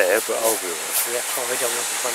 hebben over. Ja, gewoon weet je van.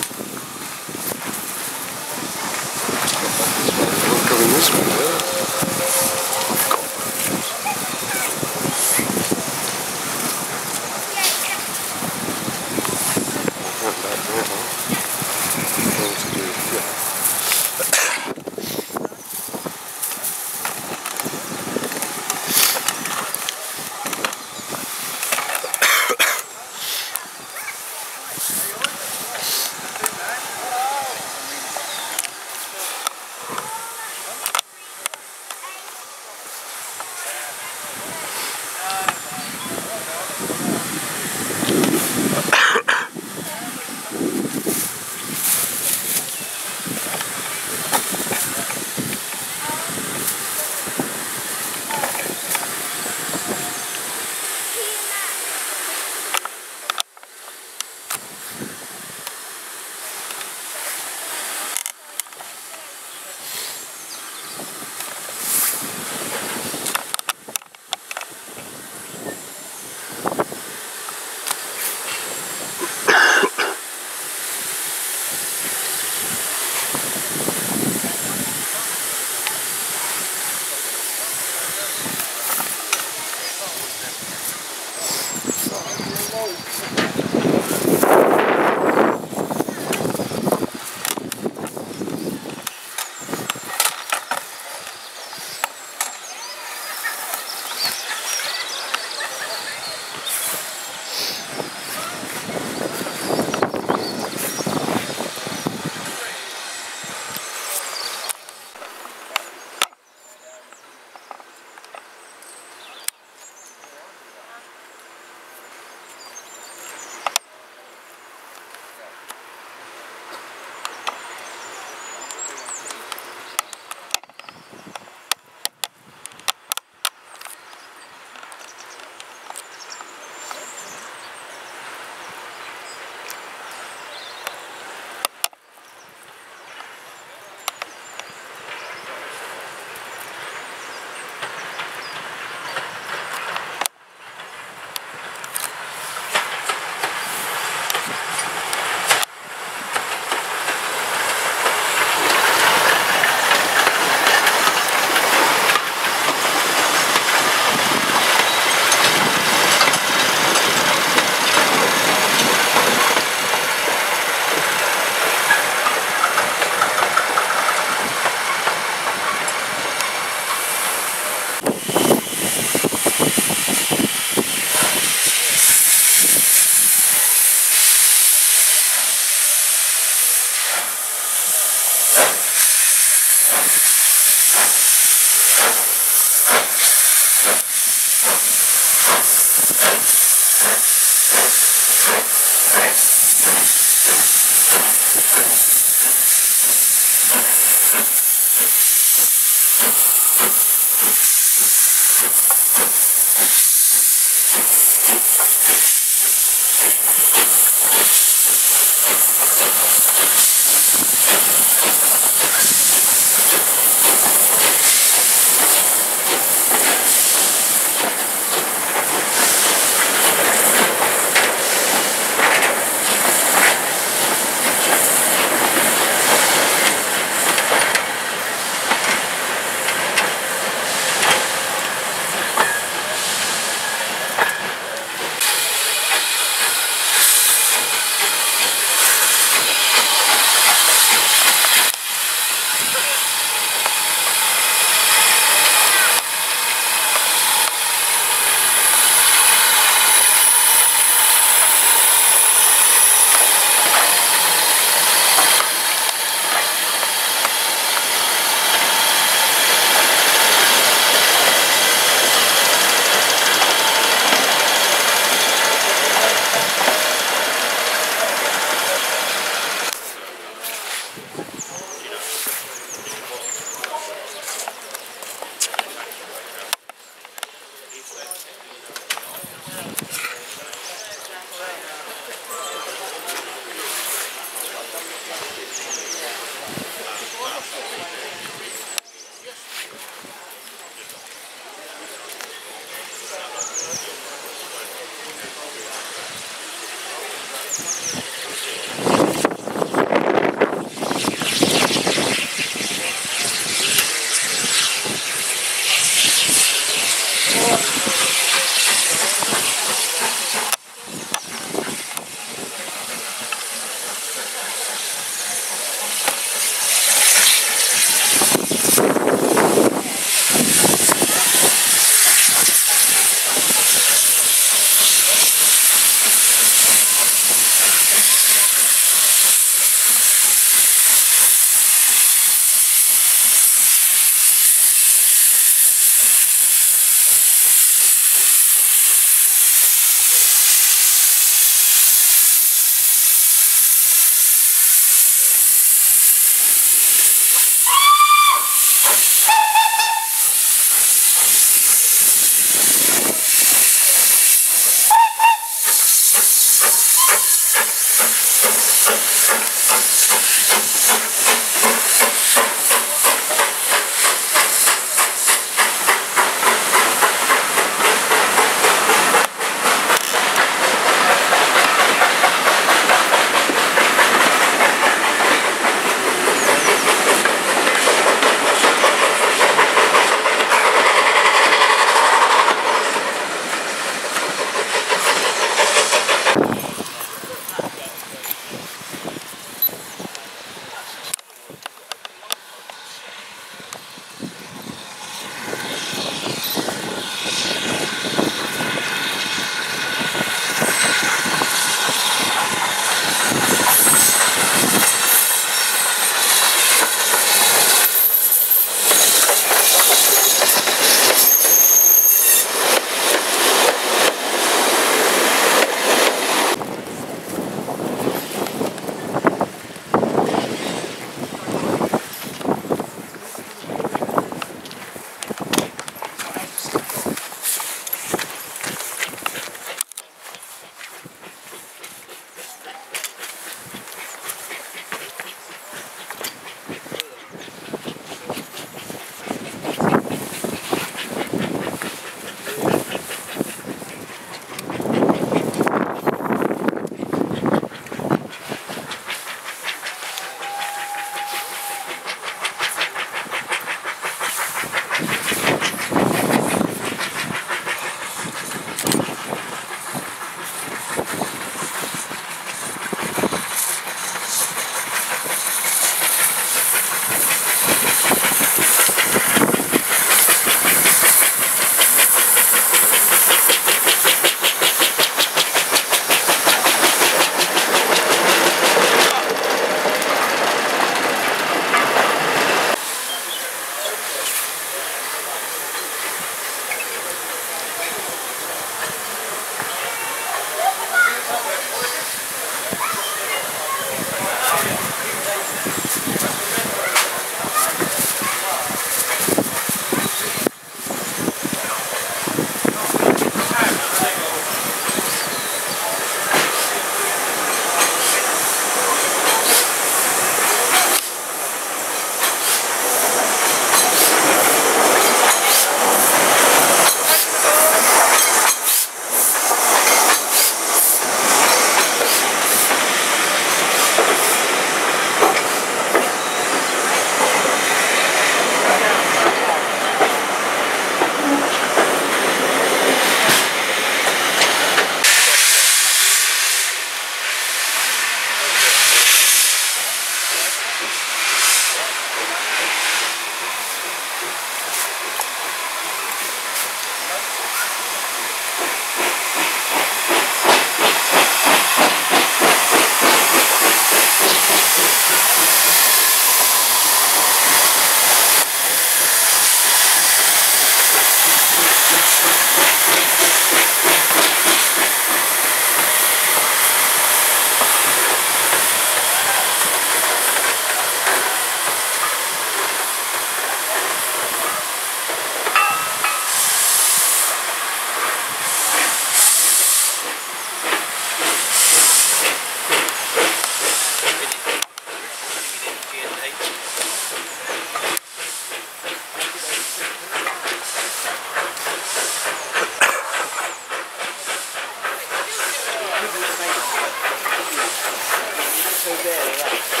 So there, right.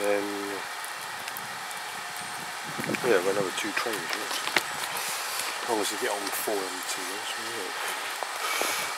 Then, yeah, we've got another two trains. Right? As long they get on that's all right.